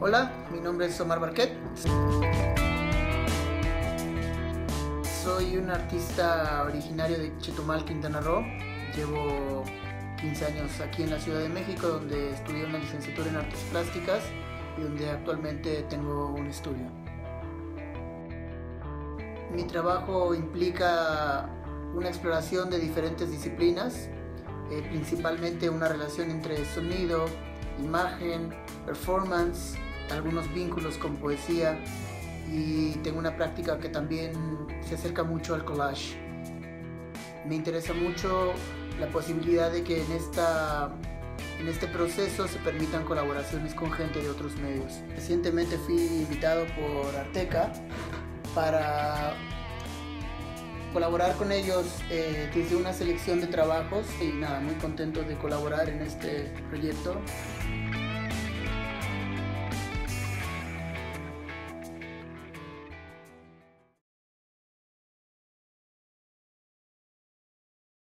Hola, mi nombre es Omar Barquet. Soy un artista originario de Chetumal, Quintana Roo. Llevo 15 años aquí en la Ciudad de México, donde estudié una licenciatura en artes plásticas y donde actualmente tengo un estudio. Mi trabajo implica una exploración de diferentes disciplinas, eh, principalmente una relación entre sonido, imagen, performance, algunos vínculos con poesía y tengo una práctica que también se acerca mucho al collage. Me interesa mucho la posibilidad de que en, esta, en este proceso se permitan colaboraciones con gente de otros medios. Recientemente fui invitado por Arteca para colaborar con ellos eh, desde una selección de trabajos y nada, muy contento de colaborar en este proyecto.